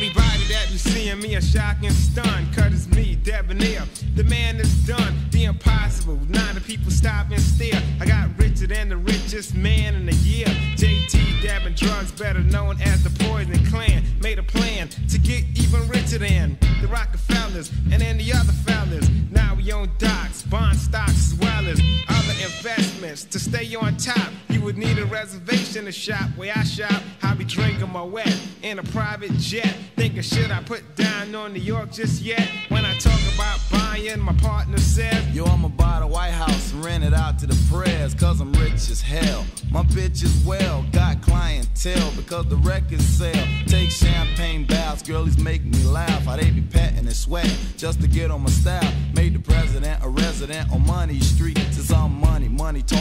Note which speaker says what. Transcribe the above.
Speaker 1: Everybody that be seeing me a shock and stun. Cut it's me, Debonaire. The man that's done the impossible. Now the people stop and stare. I got richer than the richest man in the year. JT dabbing drugs, better known as the Poison Clan. Made a plan to get even richer than the Rockefellers and then the other fellas. Now we own docks, bond stocks as well as other investments. To stay on top, you would need a reservation to shop where I shop. Drinking my wet in a private jet. Thinking should I put down on New York just yet? When I talk about buying, my partner says,
Speaker 2: Yo, I'ma buy the White House and rent it out to the press, cause I'm rich as hell. My bitch is well, got clientele because the records sell. Take champagne baths, girlies make me laugh. How they be patting and sweating just to get on my style. Made the president a resident on Money Street. Since I'm money, money talk.